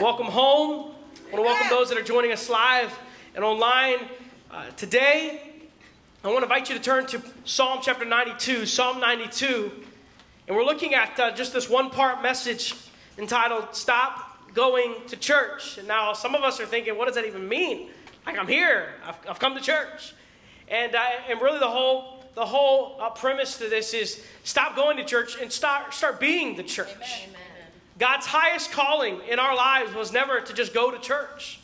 Welcome home. I want to welcome those that are joining us live and online uh, today. I want to invite you to turn to Psalm chapter 92, Psalm 92. And we're looking at uh, just this one part message entitled Stop Going to Church. And now some of us are thinking, what does that even mean? Like, I'm here, I've, I've come to church. And, uh, and really, the whole the whole uh, premise to this is stop going to church and start, start being the church. Amen. God's highest calling in our lives was never to just go to church.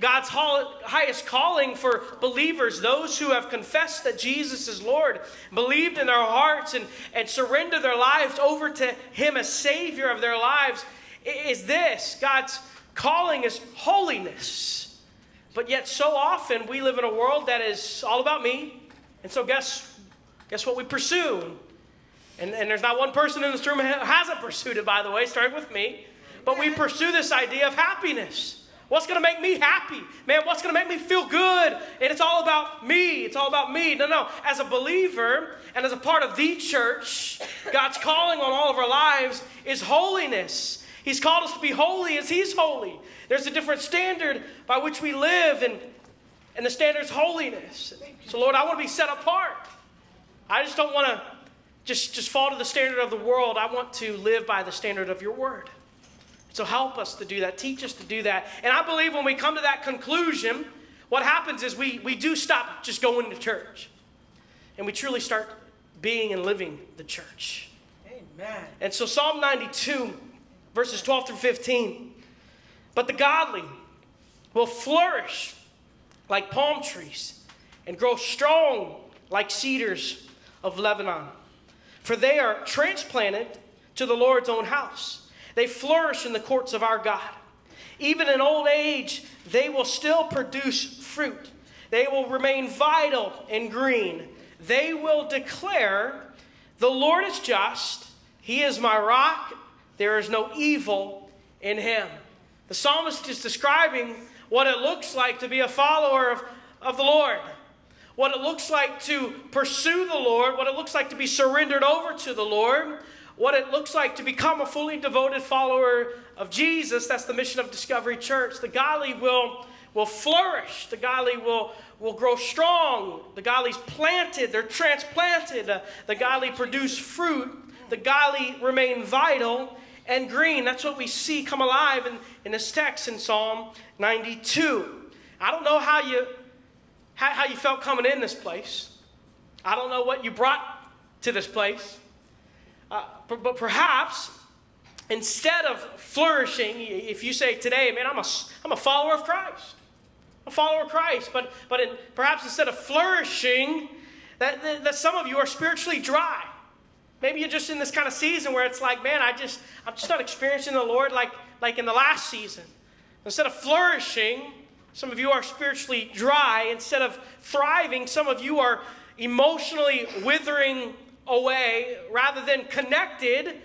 God's highest calling for believers, those who have confessed that Jesus is Lord, believed in their hearts, and, and surrendered their lives over to Him as Savior of their lives, is this God's calling is holiness. But yet, so often, we live in a world that is all about me. And so, guess, guess what we pursue? And, and there's not one person in this room who hasn't pursued it, by the way, starting with me. But we pursue this idea of happiness. What's going to make me happy? Man, what's going to make me feel good? And it's all about me. It's all about me. No, no. As a believer and as a part of the church, God's calling on all of our lives is holiness. He's called us to be holy as He's holy. There's a different standard by which we live, and, and the standard is holiness. So, Lord, I want to be set apart. I just don't want to just, just fall to the standard of the world. I want to live by the standard of your word. So help us to do that. Teach us to do that. And I believe when we come to that conclusion, what happens is we, we do stop just going to church. And we truly start being and living the church. Amen. And so Psalm 92, verses 12 through 15. But the godly will flourish like palm trees and grow strong like cedars of Lebanon for they are transplanted to the Lord's own house. They flourish in the courts of our God. Even in old age, they will still produce fruit. They will remain vital and green. They will declare, The Lord is just, He is my rock, there is no evil in Him. The psalmist is describing what it looks like to be a follower of, of the Lord what it looks like to pursue the Lord, what it looks like to be surrendered over to the Lord, what it looks like to become a fully devoted follower of Jesus. That's the mission of Discovery Church. The godly will, will flourish, the godly will, will grow strong. The godly's planted, they're transplanted. Uh, the godly produce fruit. The godly remain vital and green. That's what we see come alive in, in this text in Psalm 92. I don't know how you how, how you felt coming in this place. I don't know what you brought to this place. Uh, but, but perhaps instead of flourishing, if you say today, man, I'm a, I'm a follower of Christ, a follower of Christ, but, but in, perhaps instead of flourishing, that, that, that some of you are spiritually dry. Maybe you're just in this kind of season where it's like, man, I just, I'm just not experiencing the Lord like, like in the last season. Instead of flourishing, some of you are spiritually dry. Instead of thriving, some of you are emotionally withering away rather than connected.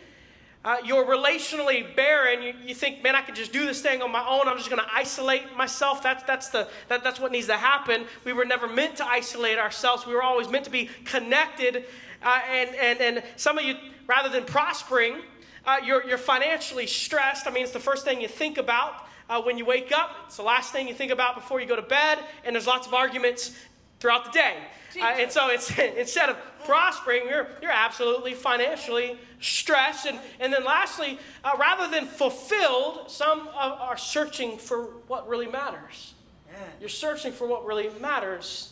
Uh, you're relationally barren. You, you think, man, I could just do this thing on my own. I'm just going to isolate myself. That's, that's, the, that, that's what needs to happen. We were never meant to isolate ourselves. We were always meant to be connected. Uh, and, and, and some of you, rather than prospering, uh, you're, you're financially stressed. I mean, it's the first thing you think about uh, when you wake up. It's the last thing you think about before you go to bed, and there's lots of arguments throughout the day. Uh, and so it's, instead of prospering, you're, you're absolutely financially stressed. And, and then lastly, uh, rather than fulfilled, some are searching for what really matters. You're searching for what really matters.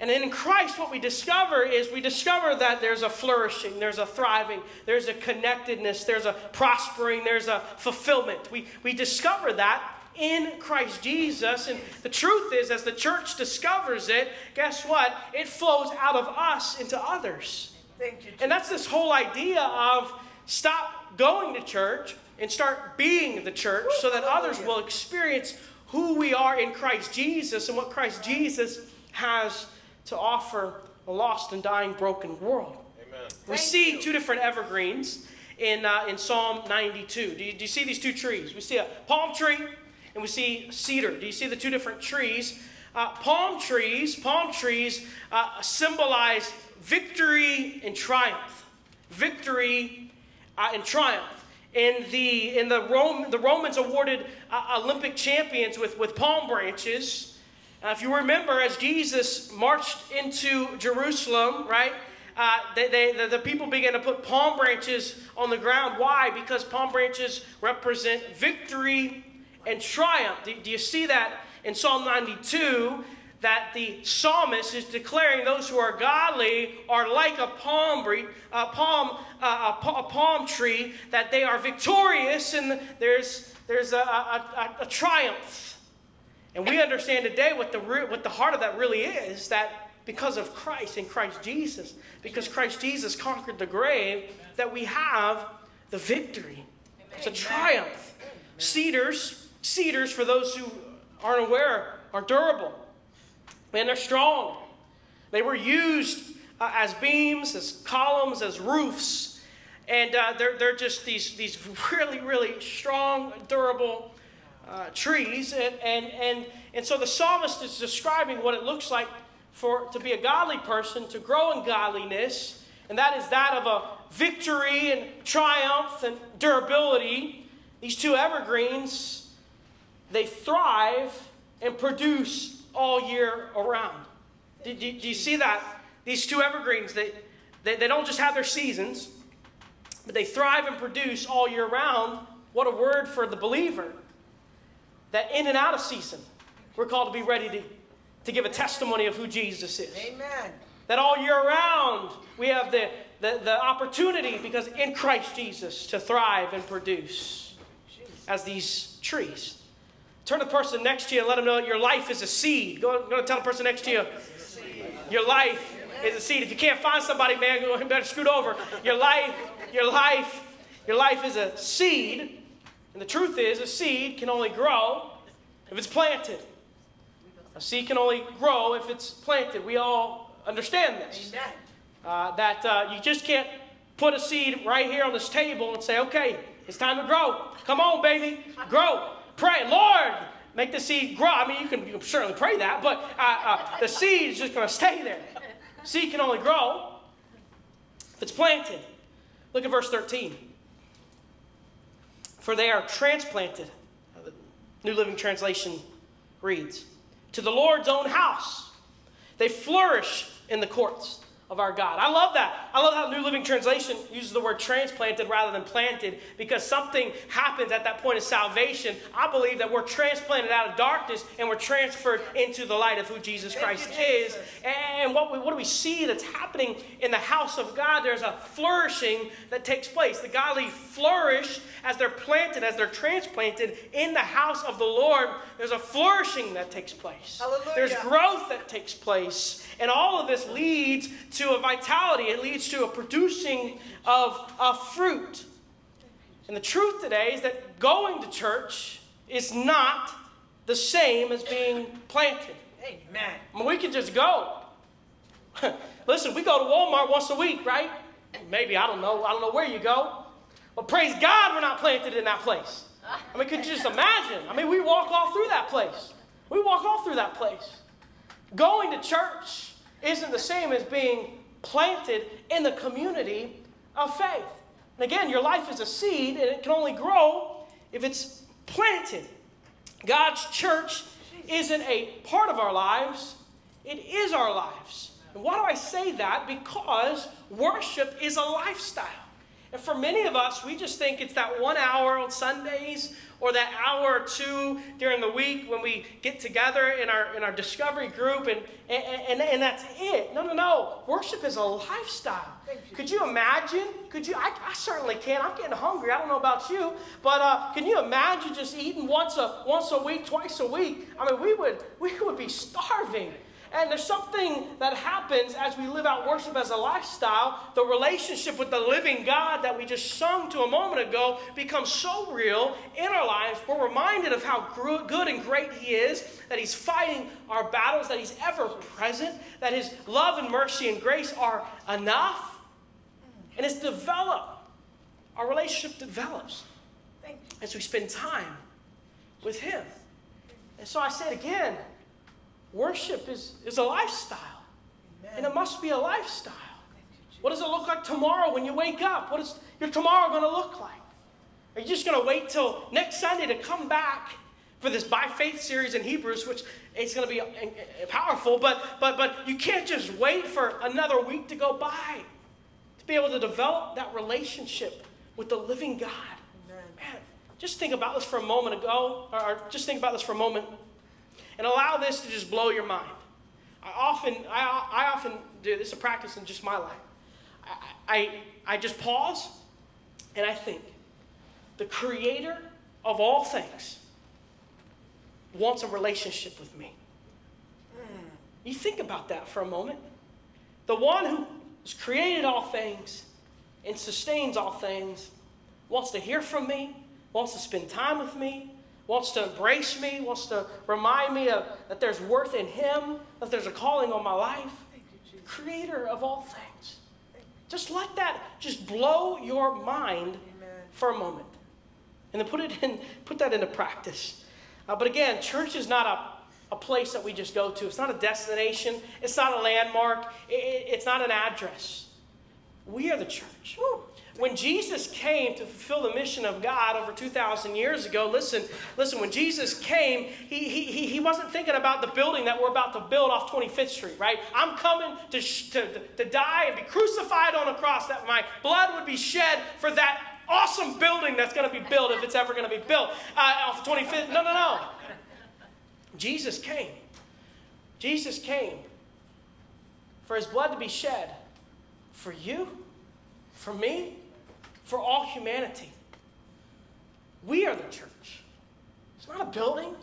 And in Christ, what we discover is we discover that there's a flourishing, there's a thriving, there's a connectedness, there's a prospering, there's a fulfillment. We, we discover that in Christ Jesus. And the truth is, as the church discovers it, guess what? It flows out of us into others. Thank you. And that's this whole idea of stop going to church and start being the church so that others will experience who we are in Christ Jesus and what Christ Jesus has to offer a lost and dying, broken world. Amen. We Thank see you. two different evergreens in, uh, in Psalm 92. Do you, do you see these two trees? We see a palm tree and we see cedar. Do you see the two different trees? Uh, palm trees, palm trees uh, symbolize victory and triumph. Victory uh, and triumph. in the in the Rome the Romans awarded uh, Olympic champions with with palm branches. If you remember, as Jesus marched into Jerusalem, right? Uh, they, they, the, the people began to put palm branches on the ground. Why? Because palm branches represent victory and triumph. Do, do you see that in Psalm 92? that the psalmist is declaring those who are godly are like a palm, a palm, uh, a, palm tree, that they are victorious and there's, there's a, a, a, triumph. And we understand today what the, what the heart of that really is that because of Christ and Christ Jesus, because Christ Jesus conquered the grave, that we have the victory. It's a triumph. Cedars, cedars, for those who aren't aware, are durable. And they're strong. They were used uh, as beams, as columns, as roofs. And uh, they're, they're just these, these really, really strong, durable uh, trees. And, and, and, and so the psalmist is describing what it looks like for to be a godly person, to grow in godliness. And that is that of a victory and triumph and durability. These two evergreens, they thrive and produce all year around. Do, do, do you see that? These two evergreens, they, they, they don't just have their seasons, but they thrive and produce all year round. What a word for the believer. That in and out of season, we're called to be ready to, to give a testimony of who Jesus is. Amen. That all year round, we have the, the, the opportunity, because in Christ Jesus, to thrive and produce as these trees. Turn to the person next to you and let them know your life is a seed. Go, go tell the person next to you, your life is a seed. If you can't find somebody, man, go better scoot over. Your life, your life, your life is a seed. And the truth is, a seed can only grow if it's planted. A seed can only grow if it's planted. We all understand this. Uh, that uh, you just can't put a seed right here on this table and say, okay, it's time to grow. Come on, baby, grow. Pray, Lord, make the seed grow. I mean, you can, you can certainly pray that, but uh, uh, the seed is just going to stay there. Seed can only grow if it's planted. Look at verse 13. For they are transplanted, the New Living Translation reads, to the Lord's own house. They flourish in the courts of our God. I love that. I love how New Living Translation uses the word transplanted rather than planted because something happens at that point of salvation. I believe that we're transplanted out of darkness and we're transferred into the light of who Jesus Christ is. And what, we, what do we see that's happening in the house of God? There's a flourishing that takes place. The godly flourish as they're planted, as they're transplanted in the house of the Lord. There's a flourishing that takes place. Hallelujah. There's growth that takes place. And all of this leads to a vitality, it leads to a producing of, a fruit. And the truth today is that going to church is not the same as being planted. Amen. I mean, we can just go. Listen, we go to Walmart once a week, right? Maybe, I don't know. I don't know where you go. But praise God we're not planted in that place. I mean, could you just imagine? I mean, we walk all through that place. We walk all through that place. Going to church isn't the same as being planted in the community of faith. And again, your life is a seed and it can only grow if it's planted. God's church isn't a part of our lives, it is our lives. And why do I say that? Because worship is a lifestyle. And for many of us, we just think it's that one hour on Sundays or that hour or two during the week when we get together in our, in our discovery group and, and, and, and that's it. No, no, no. Worship is a lifestyle. Could you imagine? Could you? I, I, certainly can. I'm getting hungry. I don't know about you, but uh, can you imagine just eating once a once a week, twice a week? I mean, we would we would be starving. And there's something that happens as we live out worship as a lifestyle. The relationship with the living God that we just sung to a moment ago becomes so real in our lives. We're reminded of how good and great He is, that He's fighting our battles, that He's ever present, that His love and mercy and grace are enough. And it's developed. Our relationship develops as we spend time with Him. And so I say it again Worship is, is a lifestyle. Amen. And it must be a lifestyle. What does it look like tomorrow when you wake up? What is your tomorrow going to look like? Are you just going to wait till next Sunday to come back for this by faith series in Hebrews, which it's going to be powerful, but, but, but you can't just wait for another week to go by to be able to develop that relationship with the living God. Amen. Man, just think about this for a moment ago, or just think about this for a moment, and allow this to just blow your mind. I often, I, I often do this is a practice in just my life. I, I, I just pause and I think, the creator of all things wants a relationship with me. You think about that for a moment. The one who has created all things and sustains all things wants to hear from me, wants to spend time with me, wants to embrace me, wants to remind me of that there's worth in him, that there's a calling on my life. Creator of all things. Just let that just blow your mind for a moment. And then put it in, put that into practice. Uh, but again, church is not a, a place that we just go to. It's not a destination. It's not a landmark. It, it, it's not an address. We are the church. Woo. When Jesus came to fulfill the mission of God over 2,000 years ago, listen, listen, when Jesus came, he, he, he wasn't thinking about the building that we're about to build off 25th Street, right? I'm coming to, to, to die and be crucified on a cross, that my blood would be shed for that awesome building that's going to be built if it's ever going to be built uh, off 25th. No, no, no. Jesus came. Jesus came for his blood to be shed for you, for me, for all humanity. We are the church. It's not a building,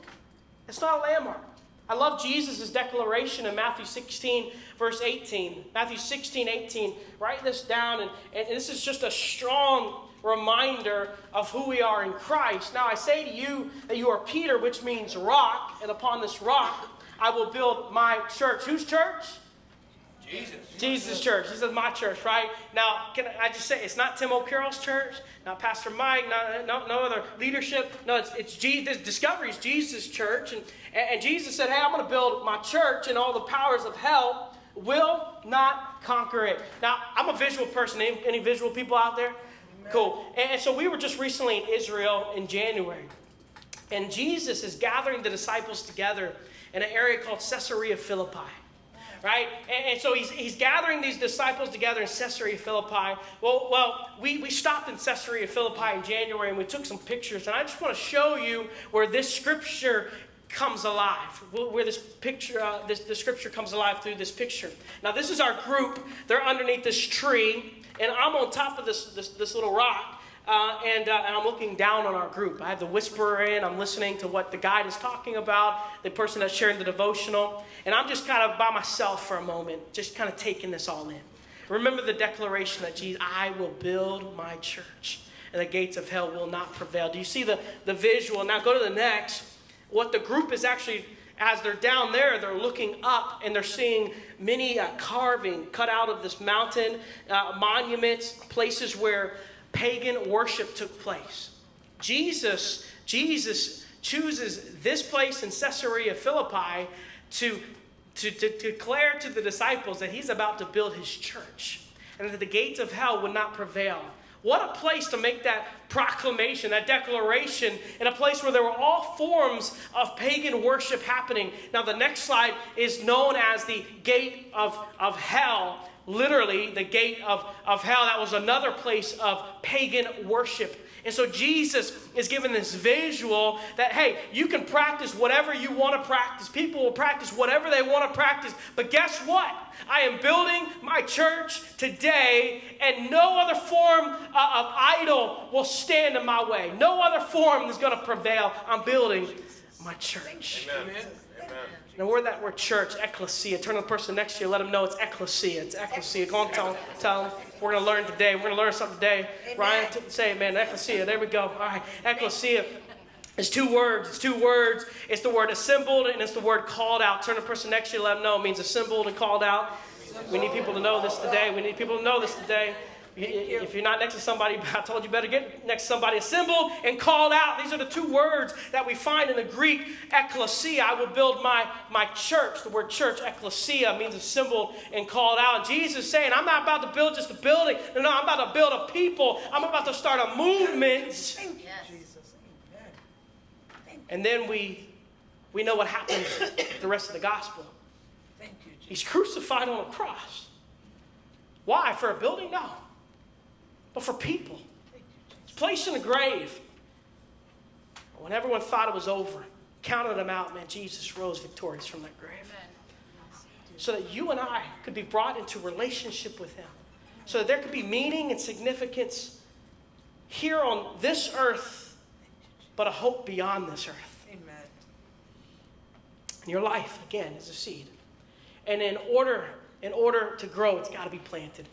it's not a landmark. I love Jesus' declaration in Matthew 16, verse 18. Matthew 16, 18. Write this down, and, and this is just a strong reminder of who we are in Christ. Now I say to you that you are Peter, which means rock, and upon this rock I will build my church. Whose church? Jesus. Jesus' church. This is my church, right? Now, can I just say, it's not Tim O'Carroll's church, not Pastor Mike, not, no, no other leadership. No, it's, it's Jesus, Discovery is Jesus' church. And, and Jesus said, hey, I'm going to build my church, and all the powers of hell will not conquer it. Now, I'm a visual person. Any, any visual people out there? Cool. And so we were just recently in Israel in January. And Jesus is gathering the disciples together in an area called Caesarea Philippi. Right? And, so he's, he's gathering these disciples together in Caesarea Philippi. Well, well we, we stopped in Caesarea Philippi in January and we took some pictures. And I just want to show you where this scripture comes alive, where this picture, uh, this, the scripture comes alive through this picture. Now, this is our group. They're underneath this tree and I'm on top of this, this, this little rock, uh, and, uh, and, I'm looking down on our group. I have the whisperer in, I'm listening to what the guide is talking about, the person that's sharing the devotional, and I'm just kind of by myself for a moment, just kind of taking this all in. Remember the declaration that Jesus, I will build my church, and the gates of hell will not prevail. Do you see the, the visual? Now go to the next. What the group is actually as they're down there, they're looking up and they're seeing many uh, carving cut out of this mountain, uh, monuments, places where pagan worship took place. Jesus, Jesus chooses this place in Caesarea Philippi to, to, to declare to the disciples that he's about to build his church and that the gates of hell would not prevail. What a place to make that proclamation, that declaration, in a place where there were all forms of pagan worship happening. Now, the next slide is known as the gate of, of hell. Literally, the gate of, of hell. That was another place of pagan worship. And so Jesus is given this visual that, hey, you can practice whatever you want to practice. People will practice whatever they want to practice. But guess what? I am building my church today, and no other form uh, of idol will stand in my way. No other form is going to prevail. I'm building my church. Amen. Amen. Now, where that word church, ecclesia, turn to the person next to you, let them know it's ecclesia. It's ecclesia. Go on, tell them. Tell them. We're going to learn today. We're going to learn something today. Amen. Ryan, t- say it, man. Ecclesia. There we go. All right. Ecclesia. It's two words. It's two words. It's the word assembled and it's the word called out. Turn to the person next to you, let them know. It means assembled and called out. We need people to know this today. We need people to know this today. You. If you're not next to somebody, I told you better get next to somebody. Assembled and called out. These are the two words that we find in the Greek, ecclesia. I will build my, my church. The word church, ecclesia, means assembled and called out. And Jesus is saying, I'm not about to build just a building. No, no, I'm about to build a people. I'm about to start a movement. Thank you, Jesus. And then we, we know what happens the rest of the gospel. Thank you, Jesus. He's crucified on a cross. Why? For a building? No. But for people. You, placed in a grave. When everyone thought it was over, counted them out, man, Jesus rose victorious from that grave. So that you and I could be brought into relationship with Him. So that there could be meaning and significance here on this earth, but a hope beyond this earth. Amen. And your life, again, is a seed. And in order, in order to grow, it's got to be planted.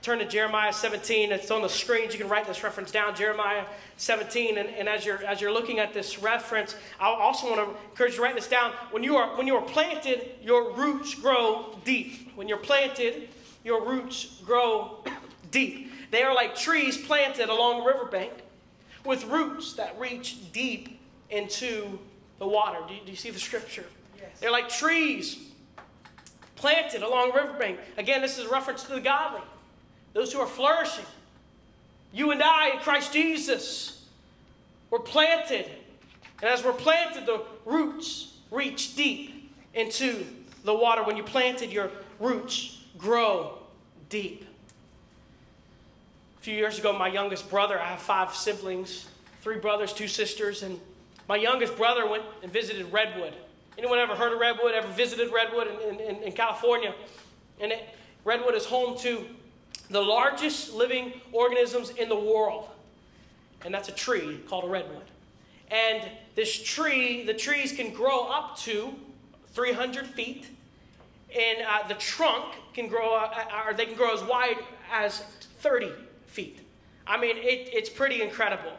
Turn to Jeremiah 17. It's on the screens. You can write this reference down, Jeremiah 17. And, and as, you're, as you're looking at this reference, I also want to encourage you to write this down. When you, are, when you are planted, your roots grow deep. When you're planted, your roots grow deep. They are like trees planted along a riverbank with roots that reach deep into the water. Do you, do you see the scripture? Yes. They're like trees planted along a riverbank. Again, this is a reference to the godly, those who are flourishing. You and I in Christ Jesus were planted. And as we're planted, the roots reach deep into the water. When you planted, your roots grow deep. A few years ago, my youngest brother, I have five siblings, three brothers, two sisters, and my youngest brother went and visited Redwood. Anyone ever heard of Redwood? Ever visited Redwood in, in, in California? And it, Redwood is home to the largest living organisms in the world. And that's a tree called a redwood. And this tree, the trees can grow up to 300 feet. And uh, the trunk can grow, uh, or they can grow as wide as 30 feet. I mean, it, it's pretty incredible.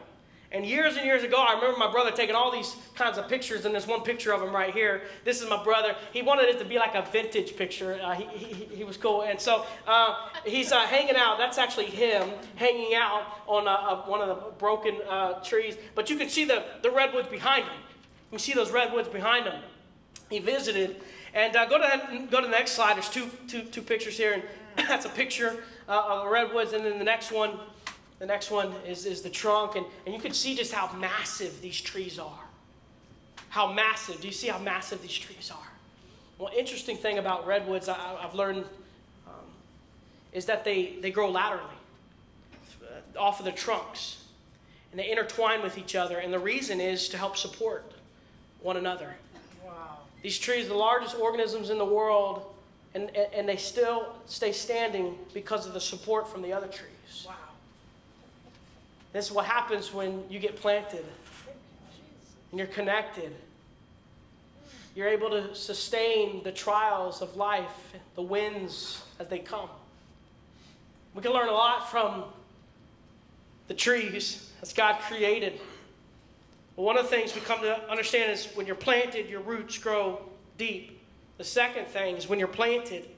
And years and years ago, I remember my brother taking all these kinds of pictures, and there's one picture of him right here. This is my brother. He wanted it to be like a vintage picture. Uh, he, he, he, was cool. And so uh, he's uh, hanging out. That's actually him hanging out on a, a, one of the broken uh, trees. But you can see the, the redwoods behind him. You can see those redwoods behind him. He visited. And uh, go, to that, go to the next slide. There's two, two, two pictures here. And that's a picture uh, of the redwoods. And then the next one the next one is, is the trunk, and, and you can see just how massive these trees are. How massive. Do you see how massive these trees are? Well, interesting thing about redwoods I, have learned um, is that they, they grow laterally uh, off of the trunks, and they intertwine with each other, and the reason is to help support one another. Wow. These trees, the largest organisms in the world, and, and, and they still stay standing because of the support from the other trees. This is what happens when you get planted and you're connected. You're able to sustain the trials of life, the winds as they come. We can learn a lot from the trees as God created. But one of the things we come to understand is when you're planted, your roots grow deep. The second thing is when you're planted,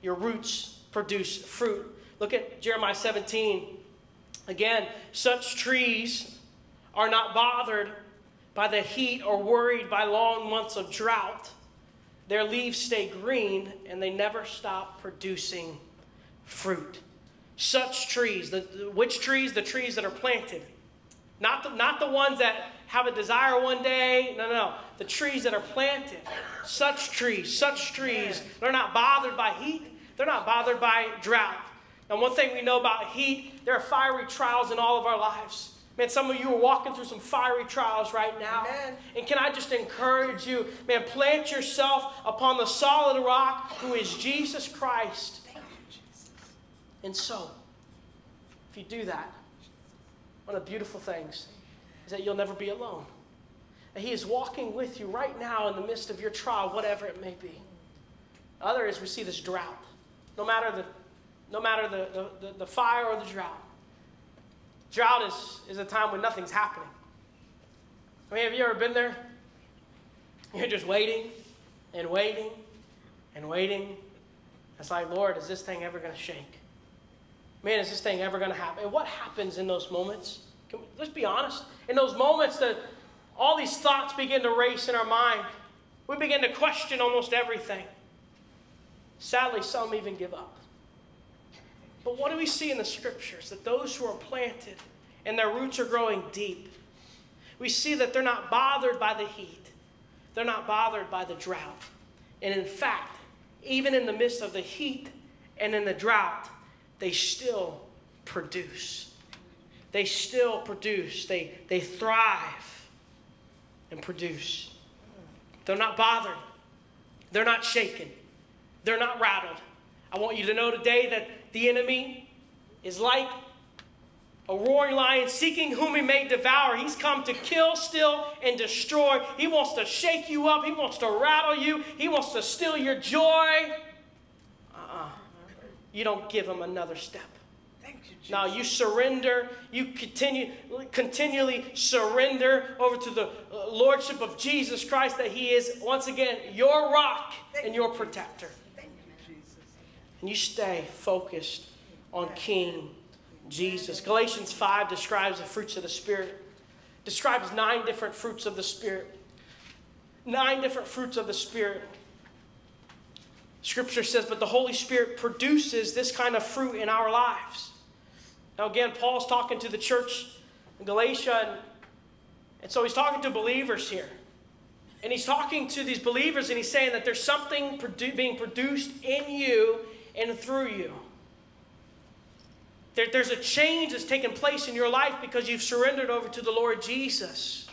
your roots produce fruit. Look at Jeremiah 17, Again, such trees are not bothered by the heat or worried by long months of drought. Their leaves stay green and they never stop producing fruit. Such trees, the, which trees? The trees that are planted. Not the, not the ones that have a desire one day. No, no, no. The trees that are planted. Such trees, such trees, they're not bothered by heat. They're not bothered by drought. And one thing we know about heat, there are fiery trials in all of our lives. Man, some of you are walking through some fiery trials right now. Amen. And can I just encourage you, man, plant yourself upon the solid rock who is Jesus Christ. And so, if you do that, one of the beautiful things is that you'll never be alone. That He is walking with you right now in the midst of your trial, whatever it may be. Other is we see this drought. No matter the no matter the, the, the, fire or the drought. Drought is, is a time when nothing's happening. I mean, have you ever been there? You're just waiting and waiting and waiting. It's like, Lord, is this thing ever going to shake? man, is this thing ever going to happen? And what happens in those moments? We, let's be honest. In those moments that all these thoughts begin to race in our mind, we begin to question almost everything. Sadly, some even give up. But what do we see in the scriptures? That those who are planted and their roots are growing deep, we see that they're not bothered by the heat, they're not bothered by the drought. And in fact, even in the midst of the heat and in the drought, they still produce. They still produce. They, they thrive and produce. They're not bothered. They're not shaken. They're not rattled. I want you to know today that the enemy is like a roaring lion seeking whom he may devour. He's come to kill, steal, and destroy. He wants to shake you up. He wants to rattle you. He wants to steal your joy. Uh-uh. You don't give him another step. Thank you, Jesus. Now you surrender. You continue, continually surrender over to the uh, lordship of Jesus Christ. That He is once again your rock and your protector. And you stay focused on King Jesus. Galatians 5 describes the fruits of the Spirit, describes nine different fruits of the Spirit. Nine different fruits of the Spirit. Scripture says, but the Holy Spirit produces this kind of fruit in our lives. Now, again, Paul's talking to the church in Galatia, and, and so he's talking to believers here. And he's talking to these believers, and he's saying that there's something produ- being produced in you and through you. There, there's a change that's taken place in your life because you've surrendered over to the Lord Jesus.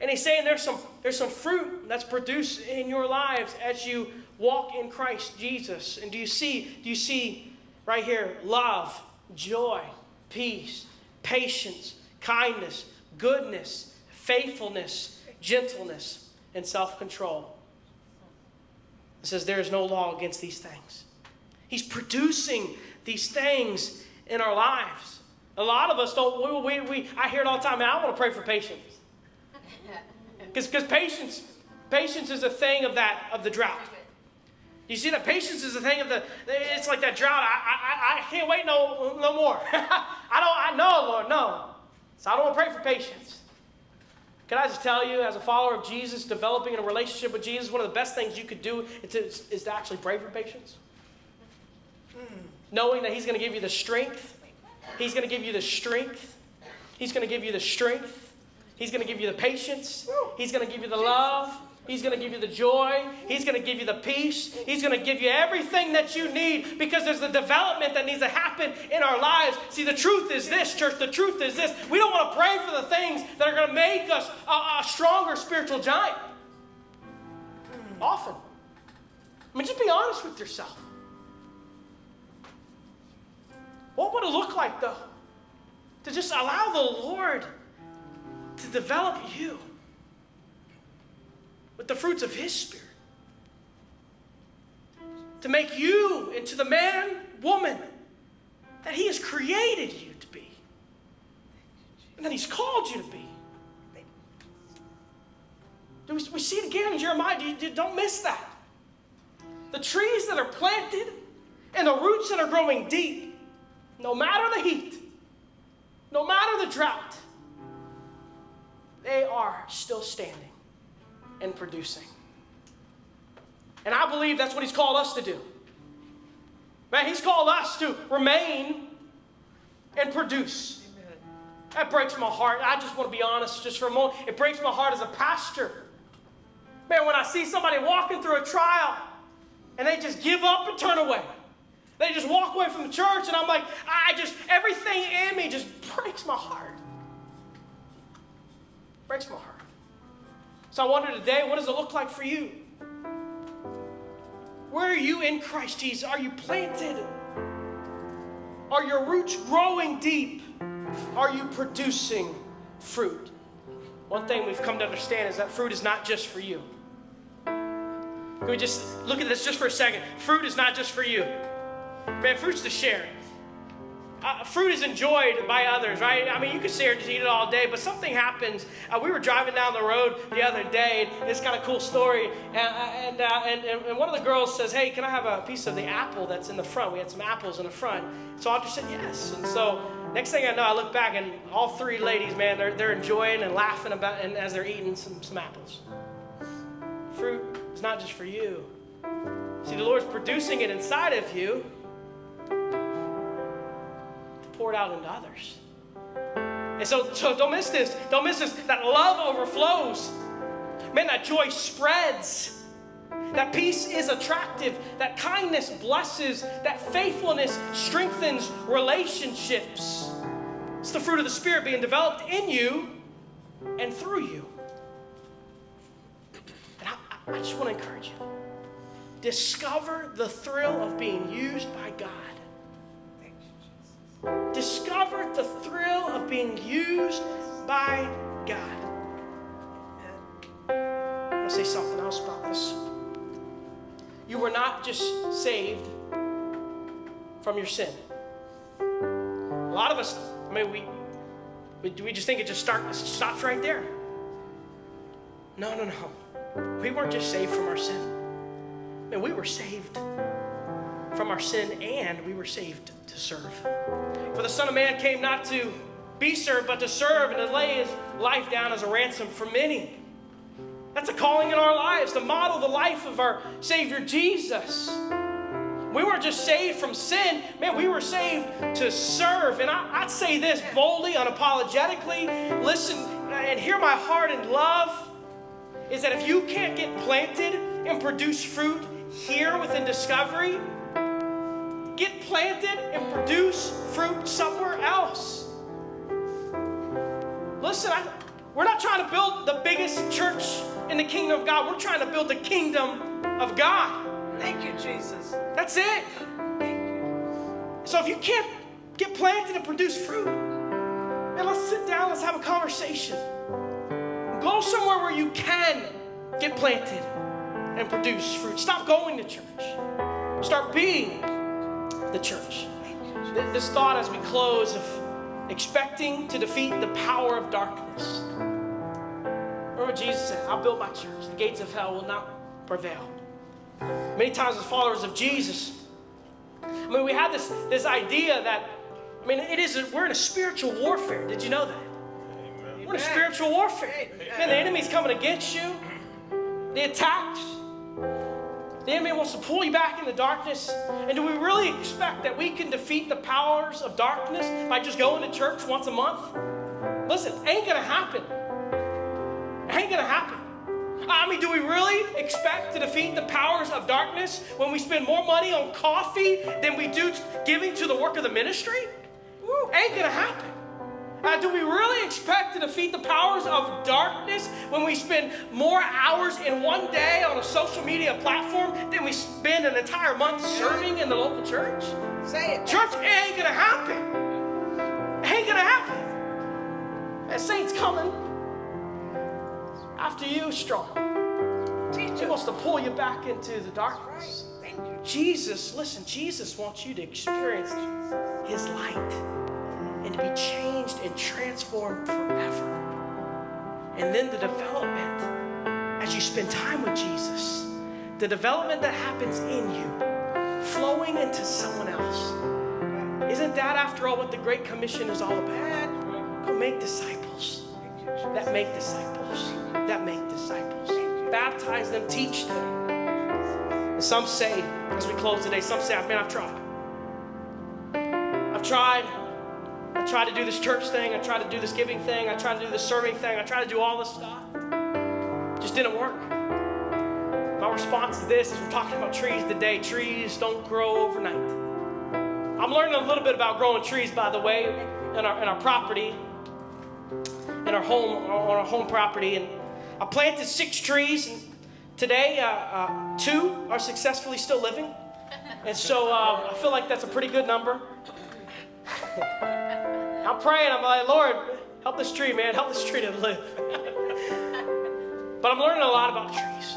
And he's saying there's some, there's some fruit that's produced in your lives as you walk in Christ Jesus. And do you see, do you see right here love, joy, peace, patience, kindness, goodness, faithfulness, gentleness, and self control? It says there is no law against these things. He's producing these things in our lives. A lot of us don't, we, we, we I hear it all the time, man, I want to pray for patience. Because patience, patience is a thing of that, of the drought. You see that patience is a thing of the, it's like that drought. I, I, I can't wait no, no more. I don't, I know, Lord, no. So I don't want to pray for patience. Can I just tell you, as a follower of Jesus, developing a relationship with Jesus, one of the best things you could do is to, is to actually pray for patience. Knowing that He's going to give you the strength. He's going to give you the strength. He's going to give you the strength. He's going to give you the patience. He's going to give you the love. He's going to give you the joy. He's going to give you the peace. He's going to give you everything that you need because there's the development that needs to happen in our lives. See, the truth is this, church. The truth is this. We don't want to pray for the things that are going to make us a, a stronger spiritual giant. Often. I mean, just be honest with yourself. What would it look like, though, to just allow the Lord to develop you with the fruits of His Spirit? To make you into the man, woman that He has created you to be, and that He's called you to be. We, see it again in Jeremiah. Don't miss that. The trees that are planted and the roots that are growing deep, no matter the heat, no matter the drought, they are still standing and producing. And I believe that's what He's called us to do. Man, He's called us to remain and produce. That breaks my heart. I just want to be honest just for a moment. It breaks my heart as a pastor. Man, when I see somebody walking through a trial and they just give up and turn away. They just walk away from the church, and I'm like, I just, everything in me just breaks my heart. Breaks my heart. So I wonder today, what does it look like for you? Where are you in Christ Jesus? Are you planted? Are your roots growing deep? Are you producing fruit? One thing we've come to understand is that fruit is not just for you. Can we just look at this just for a second? Fruit is not just for you. Man, fruit's to share. uh, fruit is enjoyed by others, right? I mean, you could sit here and just eat it all day, but something happens. Uh, we were driving down the road the other day, and it's kind of cool story. And, and, uh, and, and, one of the girls says, Hey, can I have a piece of the apple that's in the front? We had some apples in the front. So I just said, Yes. And so next thing I know, I look back, and all three ladies, man, they're, they're enjoying and laughing about and as they're eating some, some apples. Fruit is not just for you. See, the Lord's producing it inside of you pour it out into others. And so, so don't miss this. Don't miss this. That love overflows. Man, that joy spreads. That peace is attractive. That kindness blesses. That faithfulness strengthens relationships. It's the fruit of the Spirit being developed in you and through you. And I, I just want to encourage you discover the thrill of being used by God discovered the thrill of being used by God. Going to say something else about this. You were not just saved from your sin. A lot of us, I mean, we, we, we just think it just start, stops right there. No, no, no. We weren't just saved from our sin. Man, we were saved from our sin and we were saved to serve. For the Son of Man came not to be served, but to serve and to lay his life down as a ransom for many. That's a calling in our lives to model the life of our Savior Jesus. We weren't just saved from sin, man, we were saved to serve. And I, would say this boldly, unapologetically. Listen and hear my heart and love is that if you can't get planted and produce fruit here within Discovery, get planted and produce fruit somewhere else. Listen, I, we're not trying to build the biggest church in the kingdom of God. We're trying to build the kingdom of God. Thank you, Jesus. That's it. So if you can't get planted and produce fruit, then let's sit down, let's have a conversation. Go somewhere where you can get planted and produce fruit. Stop going to church. Start being the church. This thought as we close of expecting to defeat the power of darkness. Remember Jesus said, I'll build my church. The gates of hell will not prevail. Many times as followers of Jesus, I mean, we have this, this idea that, I mean, it is, a, we're in a spiritual warfare. Did you know that? Amen. We're in a spiritual warfare. Amen. Man, the enemy's coming against you. The attacks, the enemy wants to pull you back in the darkness. And do we really expect that we can defeat the powers of darkness by just going to church once a month? Listen, ain't gonna happen. Ain't gonna happen. I mean, do we really expect to defeat the powers of darkness when we spend more money on coffee than we do giving to the work of the ministry? Woo, ain't gonna happen. Uh, do we really expect to defeat the powers of darkness when we spend more hours in one day on a social media platform than we spend an entire month serving in the local church? Say it. Church, it ain't gonna happen. It ain't gonna happen. That saint's coming after you strong. He wants to pull you back into the darkness. Jesus, listen, Jesus wants you to experience his light and to be changed and transformed forever. And then the development as you spend time with Jesus, the development that happens in you, flowing into someone else. Isn't that, after all, what the Great Commission is all about? Go make disciples that make disciples that make disciples. Baptize them, teach them. And some say, as we close today, some say, man, I've tried. I've tried. I tried to do this church thing. I tried to do this giving thing. I tried to do this serving thing. I tried to do all this stuff. It just didn't work. My response to this is we're talking about trees today. Trees don't grow overnight. I'm learning a little bit about growing trees, by the way, in our, in our property, in our home, on our home property. And I planted six trees. And today, uh, uh, two are successfully still living. And so uh, I feel like that's a pretty good number. I'm praying. I'm like, Lord, help this tree, man. Help this tree to live. but I'm learning a lot about trees.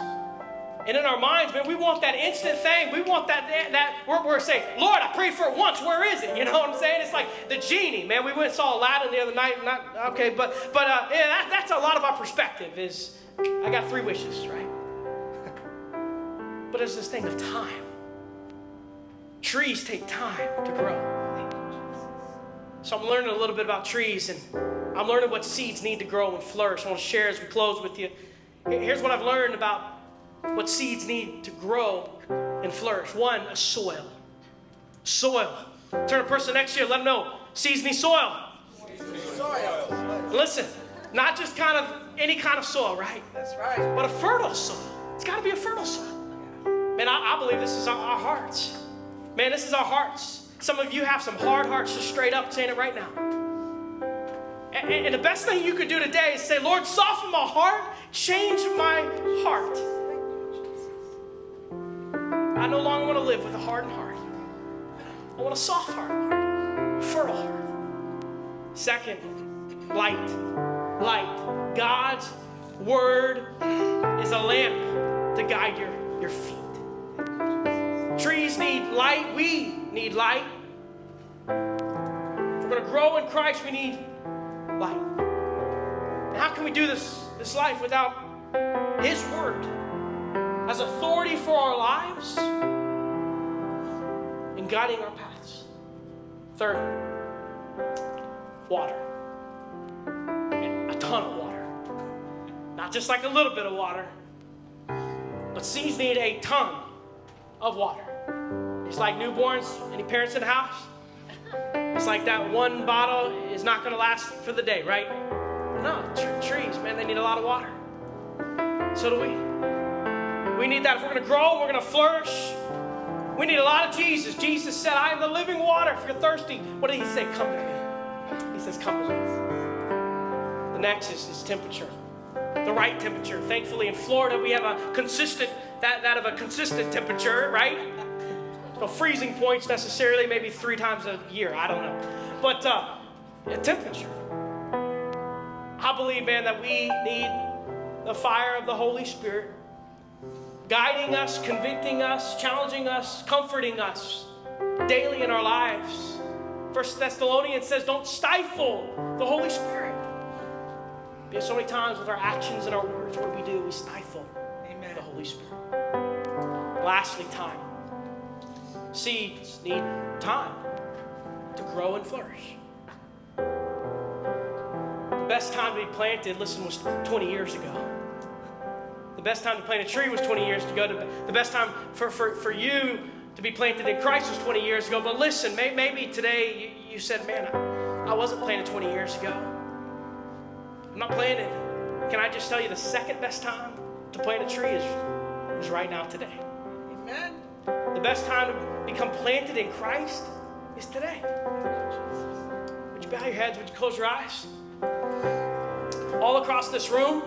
And in our minds, man, we want that instant thing. We want that, that we're, we're saying, Lord, I prayed for it once. Where is it? You know what I'm saying? It's like the genie, man. We went and saw Aladdin the other night. Not, okay, but, but uh, yeah, that, that's a lot of our perspective is, I got three wishes, right? but there's this thing of time. Trees take time to grow. So I'm learning a little bit about trees and I'm learning what seeds need to grow and flourish. I want to share as we close with you. Here's what I've learned about what seeds need to grow and flourish. One, a soil. Soil. Turn a person next to you, let them know seeds need soil. Soil. Listen, not just kind of any kind of soil, right? That's right. But a fertile soil. It's got to be a fertile soil. Man, I, I believe this is our, our hearts. Man, this is our hearts. Some of you have some hard hearts, just straight up saying it right now. And, and, the best thing you could do today is say, Lord, soften my heart, change my heart. I no longer want to live with a hardened heart. I want a soft heart, a fertile heart. Second, light. Light. God's word is a lamp to guide your, your feet. Trees need light. We need light. If we're going to grow in Christ, we need light. And how can we do this, this life without His Word as authority for our lives and guiding our paths? Third, water. And a ton of water. Not just like a little bit of water, but seeds need a ton of water. It's like newborns. Any parents in the house? It's like that one bottle is not going to last for the day, right? No, tr- trees, man, they need a lot of water. So do we. We need that if we're going to grow, we're going to flourish. We need a lot of Jesus. Jesus said, I am the living water. If you're thirsty, what did he say? Come to me. He says, Come to me. The next is, is temperature, the right temperature. Thankfully, in Florida, we have a consistent, that, that of a consistent temperature, right? No freezing points necessarily, maybe three times a year. I don't know. But uh, temperature. I believe, man, that we need the fire of the Holy Spirit guiding us, convicting us, challenging us, comforting us daily in our lives. First Thessalonians says, don't stifle the Holy Spirit. Because so many times with our actions and our words, what we do? We stifle Amen. the Holy Spirit. Lastly, time. Seeds need time to grow and flourish. The best time to be planted, listen, was 20 years ago. The best time to plant a tree was 20 years ago. The best time for, for, for you to be planted in Christ was 20 years ago. But listen, may, maybe today you, you said, man, I, I wasn't planted 20 years ago. I'm not planted. Can I just tell you the second best time to plant a tree is, is right now today. Amen. The best time to become planted in Christ is today. Would you bow your heads? Would you close your eyes? All across this room,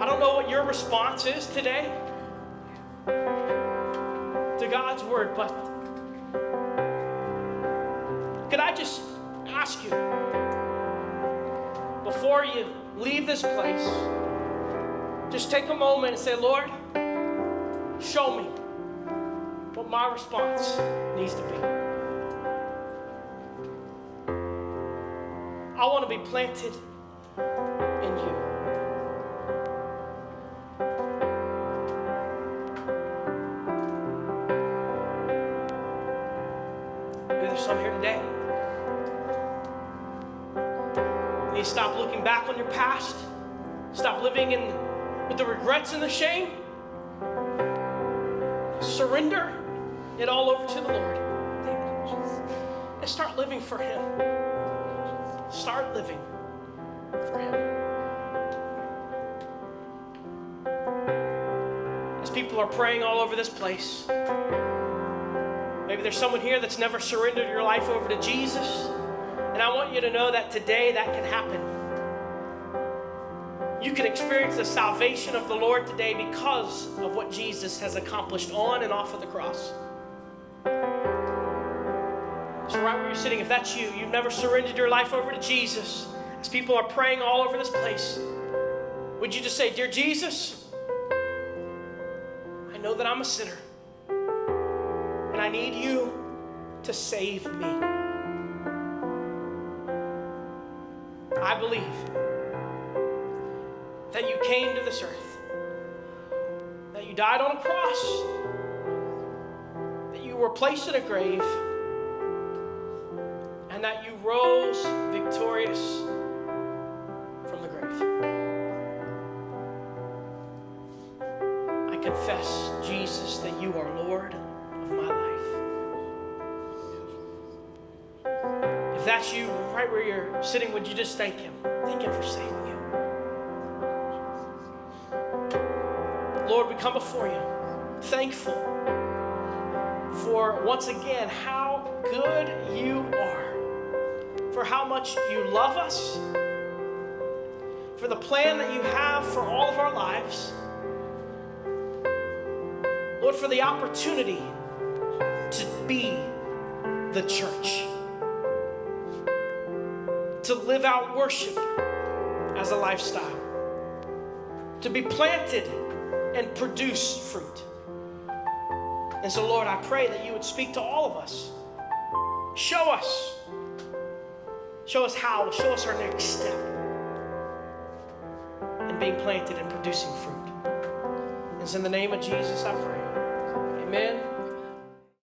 I don't know what your response is today to God's word, but could I just ask you before you leave this place? Just take a moment and say, Lord, show me what my response needs to be. I want to be planted in you. Some here today. You need to stop looking back on your past. Stop living in with the regrets and the shame. Surrender it all over to the Lord. And start living for Him. Start living for Him. As people are praying all over this place, maybe there's someone here that's never surrendered your life over to Jesus. And I want you to know that today that can happen. You can experience the salvation of the Lord today because of what Jesus has accomplished on and off of the cross. So, right where you're sitting, if that's you, you've never surrendered your life over to Jesus, as people are praying all over this place, Would you just say, Dear Jesus, I know that I'm a sinner and I need you to save me. I believe that you came to this earth, that you died on a cross, that you were placed in a grave, and that you rose victorious from the grave. I confess, Jesus, that you are Lord of my life. If that's you, right where you're sitting, would you just thank Him? Thank Him for saving you. Lord, we come before you, thankful for once again how good you are, for how much you love us, for the plan that you have for all of our lives. Lord, for the opportunity to be the church, to live out worship as a lifestyle, to be planted and produce fruit. And so, Lord, I pray that you would speak to all of us. Show us. Show us how. Show us our next step in being planted and producing fruit. It's in the name of Jesus I pray. Amen.